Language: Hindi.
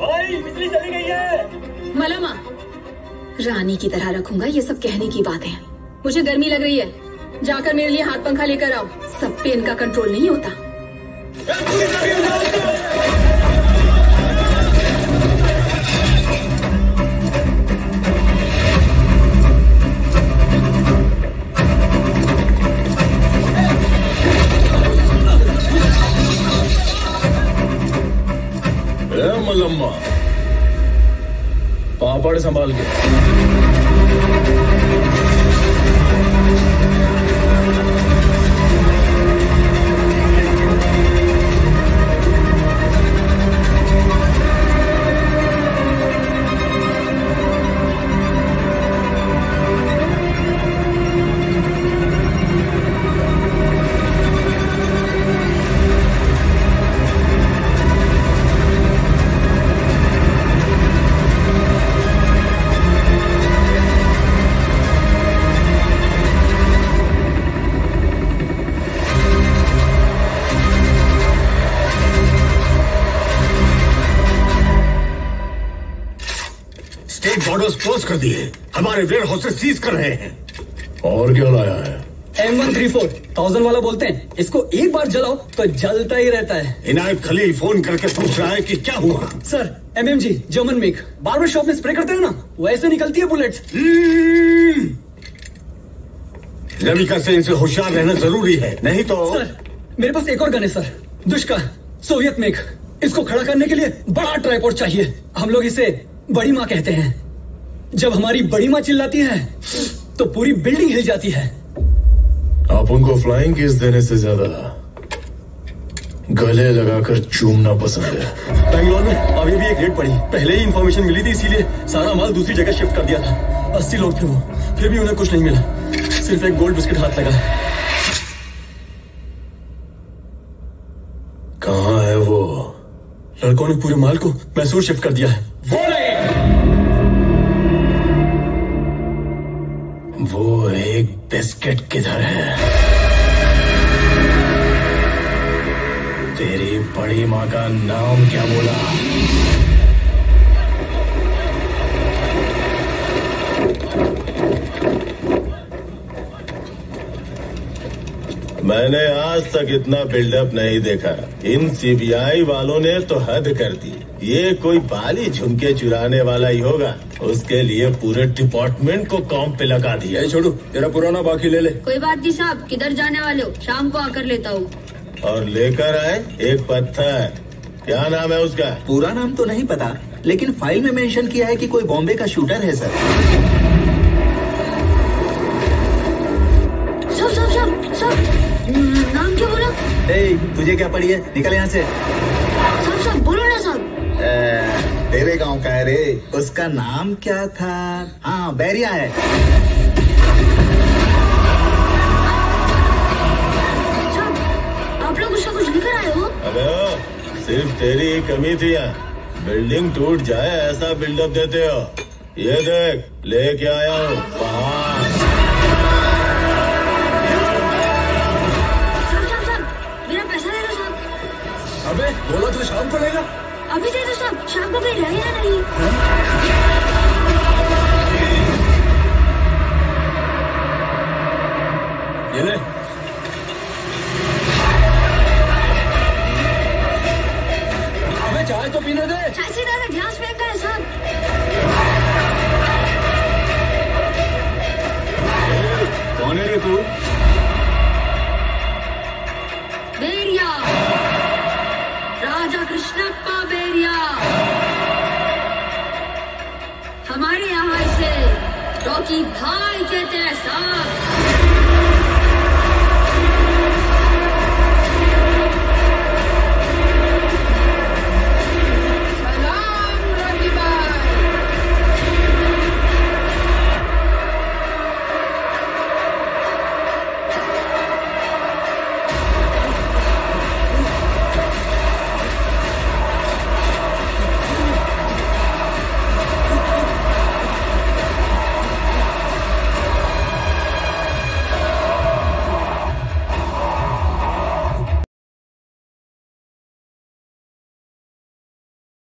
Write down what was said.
भाई बिजली चली गई है। मलमा रानी की तरह रखूँगा ये सब कहने की बात। है मुझे गर्मी लग रही है। जाकर मेरे लिए हाथ पंखा लेकर आओ। सब पे इनका कंट्रोल नहीं होता। చెల్లమ్మ పాపాడు సంభాలకి बॉर्डर्स क्लोज कर दिए हमारे वेयर हाउसेस सीज कर रहे हैं। और क्या लाया है? M one three four thousand वाला बोलते हैं। इसको एक बार जलाओ तो जलता ही रहता है। इनायत खलील फ़ोन करके पूछ रहा है कि क्या हुआ? Sir MMG German make barber shop में स्प्रे करते हैं ना वैसे निकलती है बुलेट्स रविका से इनसे होशियार रहना ज़रूरी है। नहीं तो सर मेरे पास एक और गन है सर। दुष्का सोवियत मेक इसको खड़ा करने के लिए बड़ा ट्राईपोर्ट चाहिए। हम लोग इसे बड़ी माँ कहते हैं। जब हमारी बड़ी माँ चिल्लाती है तो पूरी बिल्डिंग हिल जाती है। आप उनको फ्लाइंग किस देने से ज़्यादा गले लगाकर चूमना पसंद है। बैंगलोर में अभी भी एक रेड पड़ी। पहले ही इंफॉर्मेशन मिली थी इसीलिए सारा माल दूसरी जगह शिफ्ट कर दिया था। अस्सी लोग थे वो फिर भी उन्हें कुछ नहीं मिला। सिर्फ़ एक गोल्ड बिस्किट हाथ लगा। कहा है वो? लड़कों ने पूरे माल को मैसूर शिफ्ट कर दिया है। वो बिस्किट किधर है? तेरी बड़ी माँ का नाम क्या बोला? मैंने आज तक इतना बिल्डअप नहीं देखा। इन सीबीआई वालों ने तो हद कर दी। ये कोई बाली झुमके चुराने वाला ही होगा। उसके लिए पूरे डिपार्टमेंट को काम पे लगा दिया। छोड़ू तेरा पुराना बाकी ले ले। कोई बात नहीं साहब किधर जाने वाले हो? शाम को आकर लेता हूँ। और लेकर आए एक पत्थर। क्या नाम है उसका? पूरा नाम तो नहीं पता लेकिन फ़ाइल में मेंशन किया है कि कोई बॉम्बे का शूटर है सर ए, तुझे क्या पड़ी है? निकल यहाँ से। सब सब बोलो ना ए, तेरे गाँव का है रे। उसका नाम क्या था? हाँ बैरिया है। आप लोग उसका कुछ लेकर आए हो? अबे सिर्फ़ तेरी ही कमी थी यहाँ बिल्डिंग टूट जाए ऐसा बिल्डअप देते हो। ये देख लेके आया हूँ। पहाड़ शाम को अभी दे दो सब शाम को कहीं रहेगा नहीं। ये ले। अबे चाय तो पीने दे। चाय से ज़्यादा ग्लास फेंका राजा कृष्णप्पा बेरिया हमारे यहाँ इसे रोकी भाई कहते हैं साहब।